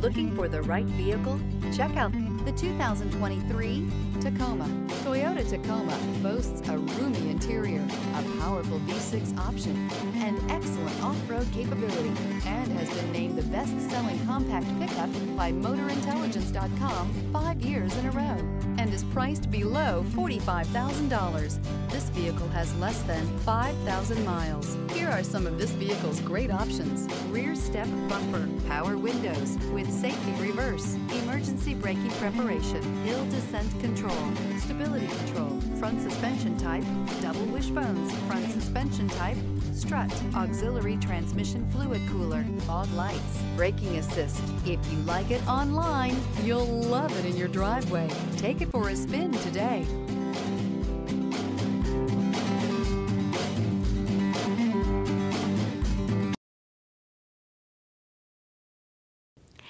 Looking for the right vehicle? Check out the 2023 Tacoma. Toyota Tacoma boasts a roomy interior, a powerful V6 option, and excellent off-road capability, and has been named the best-selling compact pickup by MotorIntelligence.com five years in a row, and is priced below $45,000. This vehicle has less than 5,000 miles. Here are some of this vehicle's great options. Rear step bumper, power windows with safety reverse, emergency braking preparation, hill descent control, stability control, front suspension type, double wishbones, front suspension type, strut, auxiliary transmission fluid cooler, fog lights, braking assist. If you like it online, you'll love it in your driveway. Take it for a spin today.